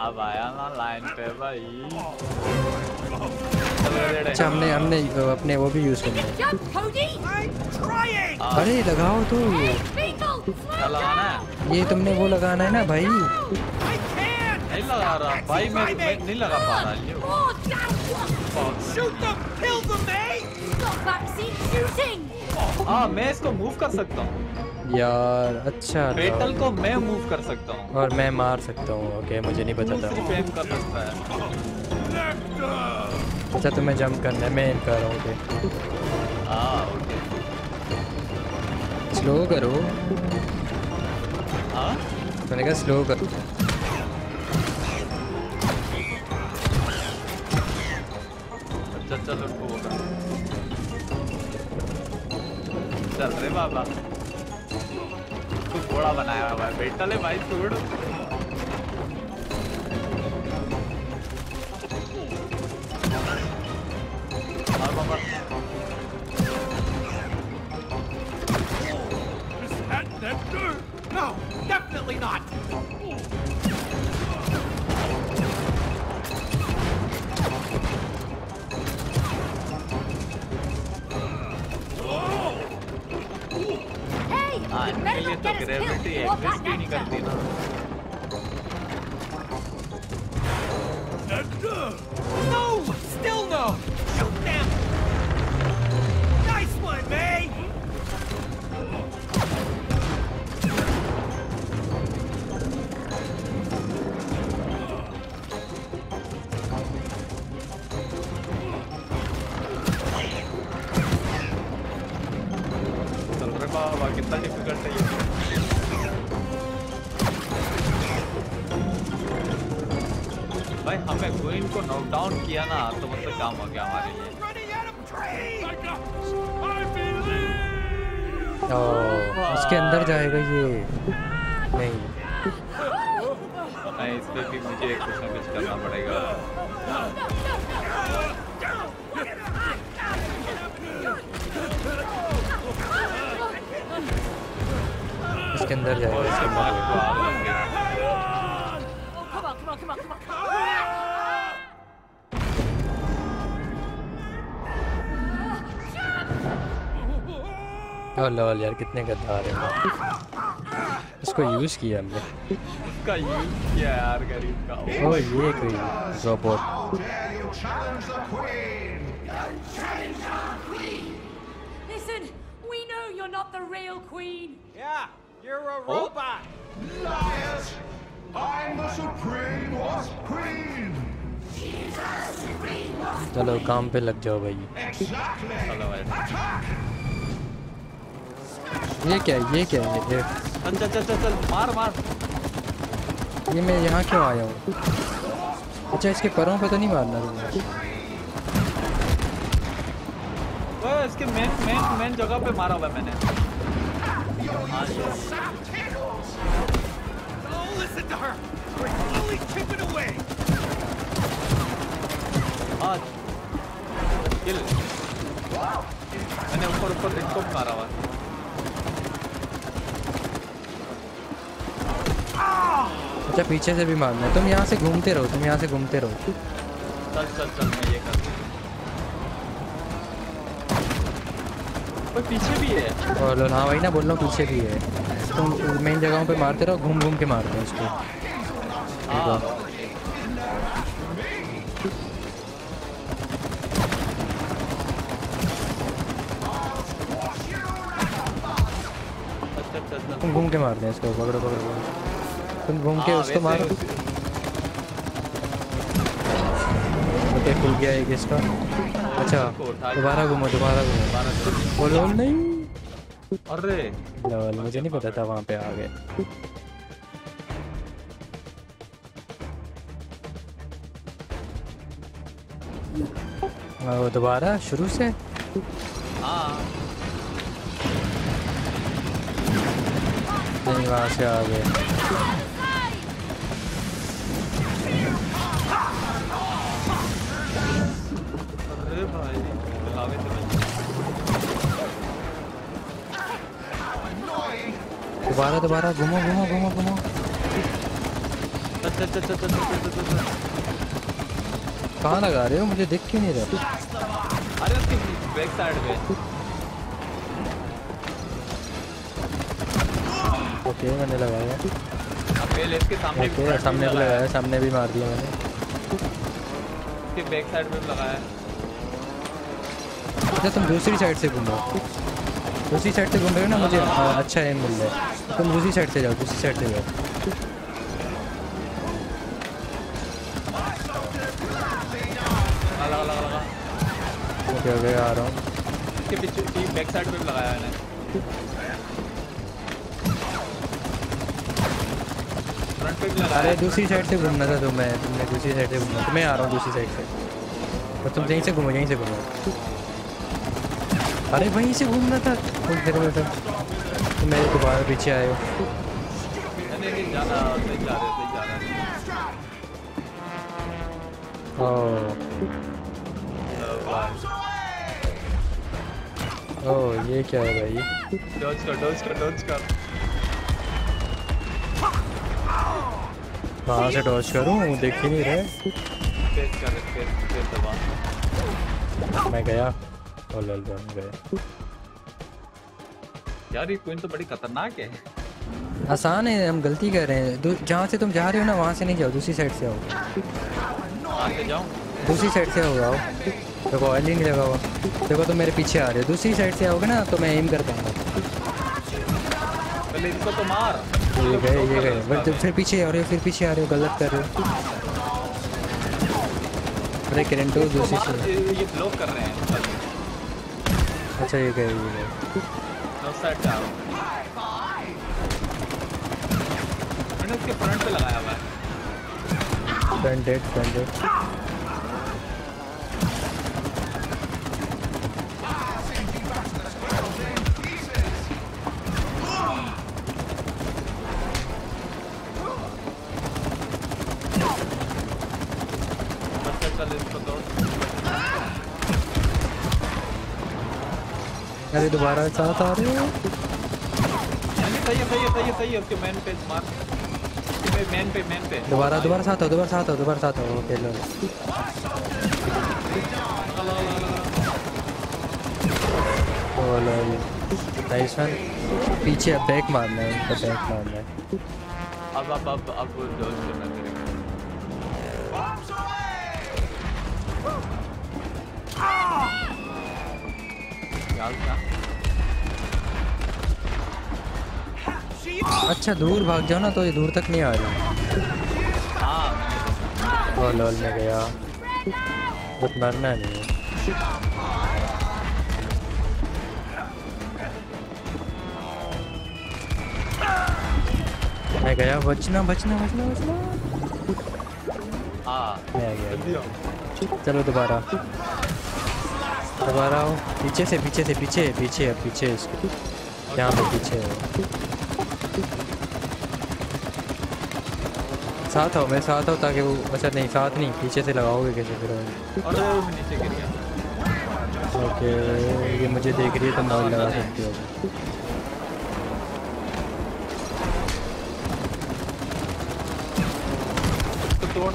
अब आया ना लाइन पे भाई। अच्छा हमने हमने अपने वो भी यूज़ करना है। अरे लगाओ तो लगाना है। ये तुमने वो लगाना है ना भाई। नहीं लगा रहा भाई मैं, मैं नहीं लगा पा रहा them, eh? हाँ मैं इसको मूव कर सकता हूँ। यार अच्छा। पेटल को मैं मूव कर सकता हूँ। और मैं मार सकता हूँ ओके मुझे नहीं पता था। कर सकता है। अच्छा तुम्हें जंप करना मैं एम कर रहा हूँ ओके। हाँ स्लो करो। हाँ? मैंने कहा स्लो करो। अच्छा चलो चल रे बाबा। घोड़ा बनाया हुआ है। बेटा ले भाई छोड़ No! Still no! Shoot them! Nice one, May! Salvar va, que está difícil knock down किया ना तो मतलब काम हो गया हमारे लिए! ओ, उसके अंदर जाएगा ये। नहीं। नहीं इस पे भी मुझे कुछ ना कुछ करना पड़ेगा। इसके अंदर जाएगा। इसके इसके अंदर लॉल यार कितने गद्दार हैं इसको यूज़ किया हमने। इसका यूज़ किया यार गरीब का। ओ ये कोई robot listen we know you are not the real queen या you are a robot liars I am the supreme boss queen चलो काम पे लग जाओ भाई। चलो भाई ये क्या है ये क्या है? ये चल चल चल चल चल। मार मार। ये मैं यहाँ क्यों आया हूँ? अच्छा इसके पैरों पे तो नहीं मारना तुम्हें इसके मेन मेन मेन जगह पे मारा हुआ मैंने। मैंने ऊपर ऊपर इसको मारा हुआ अच्छा पीछे से भी मारना है। तुम यहाँ से घूमते रहो तुम यहाँ से घूमते रहो। चल चल चल मैं ये कर पीछे भी है। और हाँ वही ना बोल रहा हूँ पीछे भी है। तुम मेन जगहों पे मारते रहो घूम घूम के मारते हो उसको हाँ। घूम के मारते हैं इसको पकड़ो पकड़ो पकड़ो। तुम घूम के हाँ, उसको मारो। ओके खुल गया एक इसका। अच्छा दोबारा घूमो दोबारा घूमो। बोलो नहीं। अरे। लवल मुझे नहीं पता था वहाँ पे आ गए दोबारा शुरू से? हाँ। नहीं वहाँ से आ गए दोबारा दोबारा घूमो घूमो घूमो घूमो। कहाँ लगा रहे हो? मुझे दिख क्यों नहीं रहा? अरे बैक साइड पे। ओके मैंने लगाया। सामने ओके सामने भी लगाया। सामने भी मार दिया मैंने। बैक साइड पे लगाया। अच्छा तुम दूसरी साइड से घूमो। दूसरी साइड से घूम रहे हो ना मुझे हाँ, अच्छा एम मिल रहा है तुम दूसरी साइड से जाओ दूसरी साइड से जाओ। लगा लगा लगा लगा ओके ओके आ रहा हूँ। इसके पीछे की बैक साइड पे लगाया मैंने। फ्रंट पे भी लगाया। अरे दूसरी साइड से घूमना था तुम्हें। तुमने दूसरी साइड से घूमना। तुम्हें आ रहा हूँ दूसरी साइड से। तुम यहीं से घूमो यहीं से घूमो। अरे वहीं से घूमना था। कुछ देर में तो मेरे दोबारा पीछे आए हो। ओह। ओह ये क्या है भाई? डॉज कर डॉज कर डॉज कर। कहाँ से डॉज करूँ? देख ही नहीं रहे। मैं गया। और लल बन गया यार ये क्वीन तो बड़ी खतरनाक है। आसान है हम गलती कर रहे हैं। जहाँ से तुम जा रहे हो ना वहाँ से नहीं जाओ दूसरी साइड से आओ। दूसरी साइड से आओ देखो ऑयल नहीं लगा हुआ देखो तुम मेरे पीछे आ रहे हो। दूसरी साइड से आओगे ना तो मैं एम कर पाऊँगा। पहले इनको तो मार। ये गए ये गए। बट तुम फिर पीछे आ रहे हो फिर पीछे आ रहे हो गलत कर रहे हो। अरे किरण तो दूसरी मार से ये ये ब्लॉक कर रहे हैं। अच्छा ये गए ये गए साइड से आ रहा मैंने उसके फ्रंट पे लगाया हुआ है। फ्रंट डेड फ्रंट डेड अरे दोबारा साथ आ रहे हो। सही है सही है सही है सही है उसके मैन पे मार मैन पे मैन पे दोबारा दोबारा साथ आओ दोबारा साथ आओ दोबारा साथ आओ ओके लो। नाइस वन पीछे अब बैक मारना है उनको बैक मारना है। अब अब अब अब करना करेगा। अच्छा दूर भाग जाओ ना तो ये दूर तक नहीं आ रही। हाँ लॉल में गया। बट मरना नहीं है। मैं गया बचना बचना बचना बचना। हाँ। मैं आ गया। चलो दोबारा। दोबारा आओ पीछे से पीछे से पीछे पीछे है पीछे इसके। यहाँ पे पीछे है। साथ आओ मैं साथ आओ ताकि वो अच्छा नहीं साथ नहीं पीछे से लगाओगे कैसे फिर और? मैं नीचे गिर गया। ओके ये मुझे देख रही है तो मॉल लगा सकती हो। तो तोड़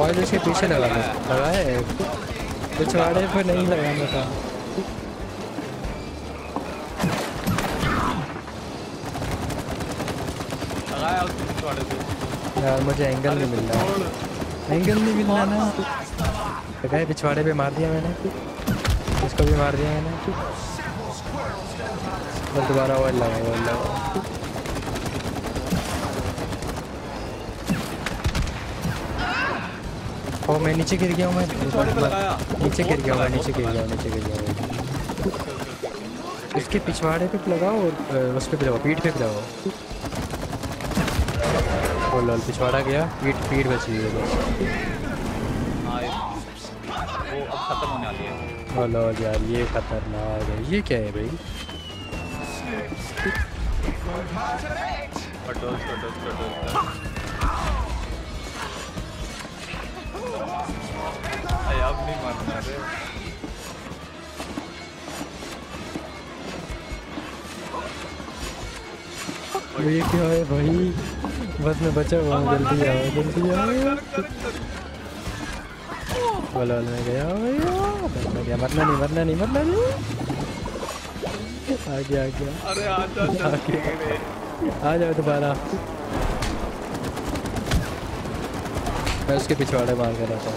ऑयल इसके पीछे लगा लो लगाया है? पिछवाड़े पे नहीं लगाना था। उसके यार, मुझे एंगल नहीं मिल रहा। एंगल नहीं मिल रहा ना। लगाए पिछवाड़े पे मार दिया मैंने। इसको भी मार दिया मैंने। दोबारा ऑयल लगा ऑयल लगा ओ मैं नीचे गिर गया हूँ मैं नीचे गिर गया हूँ नीचे गिर गया हूँ नीचे गिर गया हूँ इसके पिछवाड़े पे लगाओ और उस पे लगाओ पीठ पे लगाओ ओ लॉल पिछवाड़ा गया पीठ पीठ बची है बस। ये- वो अब खत्म होने वाली है ओ लॉल यार ये खतरनाक है। ये क्या है भाई? तो ये क्या है भाई? बस में बचा हुआ जल्दी आओ जल्दी आओ। वाला वाला में गया भैया गया मरना नहीं मरना नहीं मरना नहीं। आ गया आ गया। अरे आ जाओ दोबारा। मैं उसके पिछवाड़े मार कर रहा था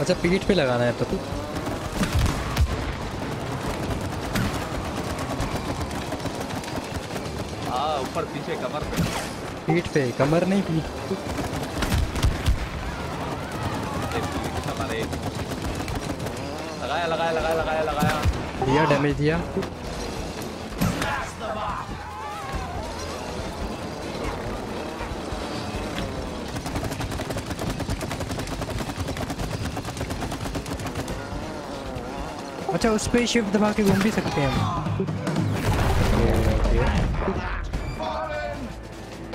अच्छा पीठ पे लगाना है तो हाँ ऊपर पीछे कमर पे। पीठ पे कमर नहीं पीठ लगाया लगाया लगाया लगाया लगाया। दिया डैमेज दिया। अच्छा उस पे शिफ्ट दबा के घूम भी सकते हैं हम।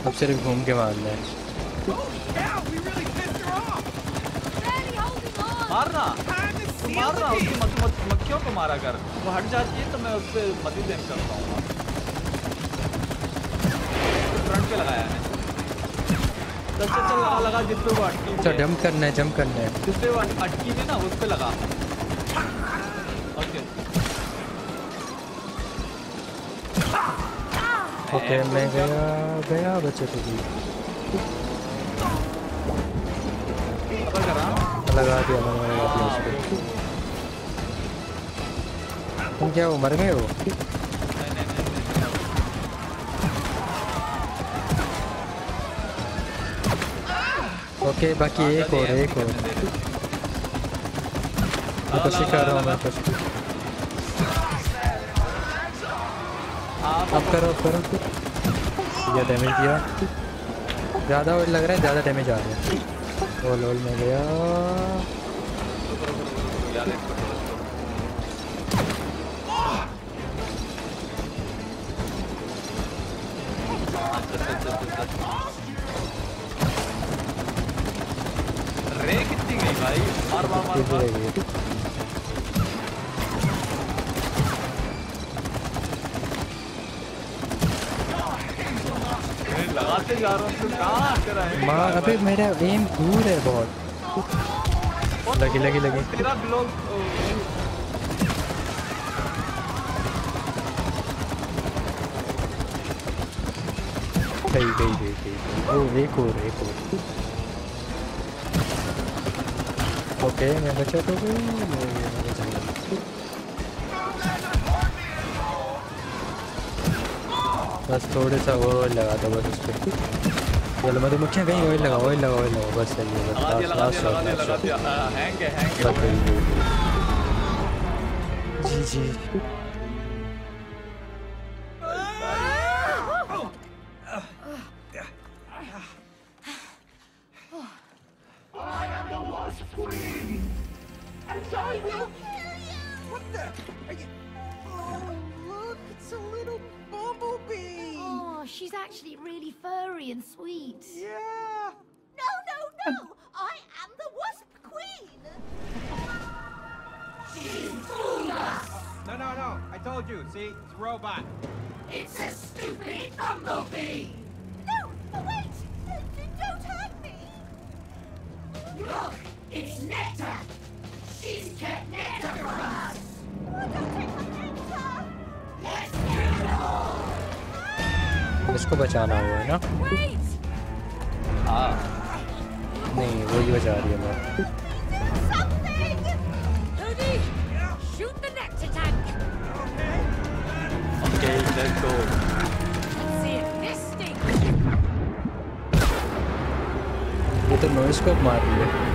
अब सिर्फ़ घूम के मारना है. मारना तो seal मार रहा उसकी मत, मत, मक्खियों को मारा कर वो हट जाती है तो मैं उस पर मदी देख करता हूँ फ्रंट पे लगाया है चल चल चल लगा लगा जिस पे वो अटकी अच्छा। जंप करना है जंप करना है जिस पे वो अटकी है ना उस पे लगा ओके मैं गया गया बच्चे तो भी हूँ लगा दिया लगा दिया उस पे तुम क्या हो मर गए हो? ओके बाकी एक और एक और। मैं कोशिश कर रहा हूँ मैं कोशिश अब करो करो। ये डैमेज दिया ज़्यादा लग रहा है ज़्यादा डैमेज आ रहा है। ओल ओल में गया। रे कितनी गई भाई? मार मार माँ अबे मेरा एम दूर है बहुत। लगी लगी लगी। तेरा ब्लॉग गई गई गई गई। ओ एक और एक और। ओके, मैं बचा तो गई बस थोड़े सा ऑयल लगा दो बस उस पर चलो मधुमक्खियाँ कहीं ऑयल लगा ऑयल लगा ऑयल लगा बस है बस है है। जी। जी I am the Wasp Queen, and I will actually really furry and sweet. Yeah. No, no, no! Um, I am the Wasp Queen! No, no, no. I told you. See, it's a robot. It's a को बचाना हुआ है ना? नहीं वो ही बचा रही है ये तो नॉइस को मार रही है।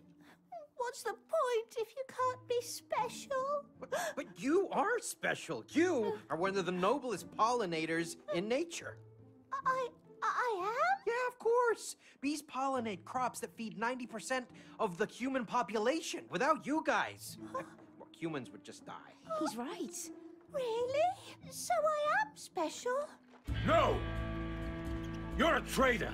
What's the point if you can't be special? But, but you are special. You are one of the noblest pollinators in nature. I I am? Yeah, of course. Bees pollinate crops that feed 90% of the human population. Without you guys, humans would just die. He's right. Really? So I am special? No! You're a traitor!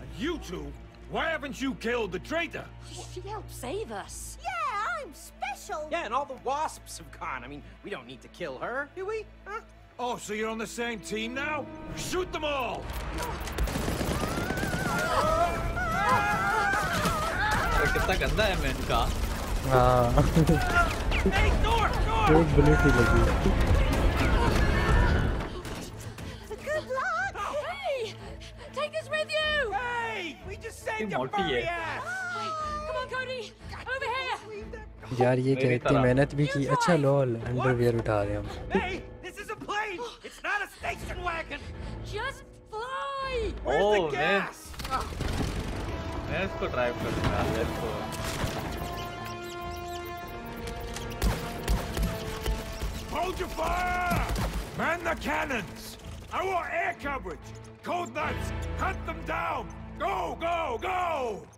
And you two, why haven't you killed the traitor? She helped save us. Yeah, I'm special. Yeah, and all the wasps have gone. I mean, we don't need to kill her, do we? Huh? Oh, so you're on the same team now? Shoot them all! अरे कितना गंदा है मैं इनका हाँ Hey, North, North! एक bullet ही लगी We just saved ये your मोटी furry है। ass! Come on, Cody! Over here! यार ये क्या मेरी इतनी तरह। मेहनत भी की अच्छा लॉल अंडरवियर उठा रहे हम Hey! This is a plane! It's not a station wagon! Just fly! Where's Oh, the man. gas? मैं इसको ड्राइव करूंगा let's go Hold your fire! Man the cannons! I want air coverage! Cold nuts! Hunt them down! Go, go, go!